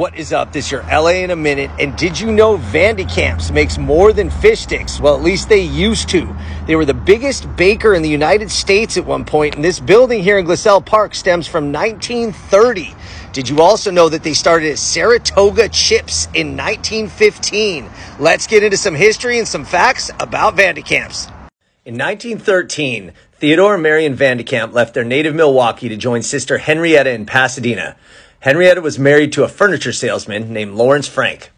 What is up? This is your LA in a minute. And did you know Van de Kamp's makes more than fish sticks? Well, at least they used to. They were the biggest baker in the United States at one point, and this building here in Glassell Park stems from 1930. Did you also know that they started as Saratoga Chips in 1915? Let's get into some history and some facts about Van de Kamp's. In 1913, Theodore and Marion Van de Kamp left their native Milwaukee to join sister Henrietta in Pasadena. Henrietta was married to a furniture salesman named Lawrence Frank.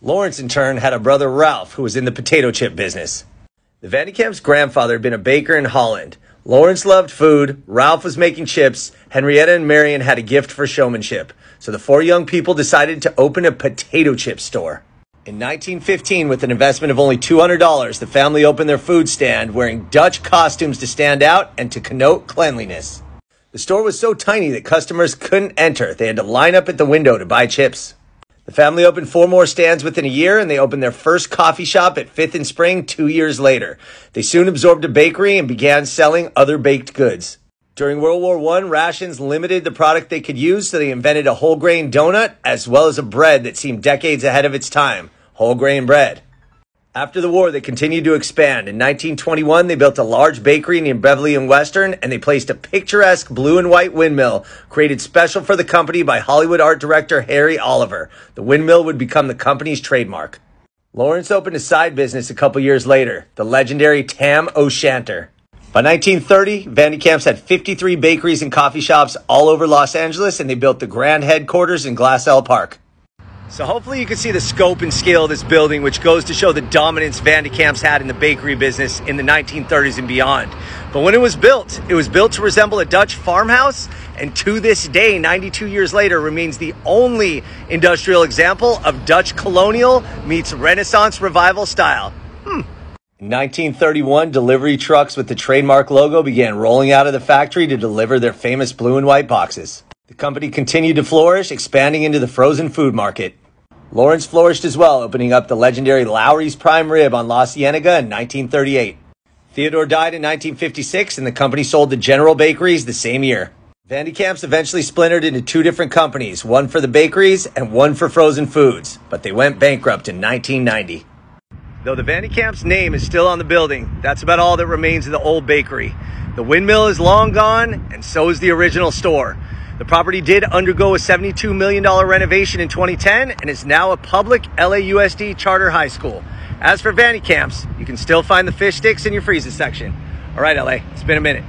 Lawrence, in turn, had a brother Ralph who was in the potato chip business. The Van de Kamps' grandfather had been a baker in Holland. Lawrence loved food, Ralph was making chips, Henrietta and Marion had a gift for showmanship. So the four young people decided to open a potato chip store. In 1915, with an investment of only $200, the family opened their food stand wearing Dutch costumes to stand out and to connote cleanliness. The store was so tiny that customers couldn't enter. They had to line up at the window to buy chips. The family opened four more stands within a year and they opened their first coffee shop at 5th and Spring two years later. They soon absorbed a bakery and began selling other baked goods. During World War I, rations limited the product they could use, so they invented a whole grain donut as well as a bread that seemed decades ahead of its time whole grain bread. After the war, they continued to expand. In 1921, they built a large bakery near Beverly and Western, and they placed a picturesque blue and white windmill created special for the company by Hollywood art director Harry Oliver. The windmill would become the company's trademark. Lawrence opened a side business a couple years later, the legendary Tam O'Shanter. By 1930, Van de Kamp's had 53 bakeries and coffee shops all over Los Angeles, and they built the grand headquarters in Glassell Park. So hopefully you can see the scope and scale of this building, which goes to show the dominance Van de Kamp's had in the bakery business in the 1930s and beyond. But when it was built, it was built to resemble a Dutch farmhouse, and to this day, 92 years later, remains the only industrial example of Dutch colonial meets Renaissance revival style. Hmm. In 1931, delivery trucks with the trademark logo began rolling out of the factory to deliver their famous blue and white boxes. The company continued to flourish, expanding into the frozen food market. Lawrence flourished as well, opening up the legendary Lawry's Prime Rib on La Cienega in 1938. Theodore died in 1956, and the company sold to General Bakeries the same year. Van de Kamp's eventually splintered into two different companies, one for the bakeries and one for frozen foods, but they went bankrupt in 1990. Though the Van de Kamp's name is still on the building, that's about all that remains of the old bakery. The windmill is long gone, and so is the original store. The property did undergo a $72 million renovation in 2010 and is now a public LAUSD charter high school. As for Van de Kamp's, you can still find the fish sticks in your freezer section. All right, LA, it's been a minute.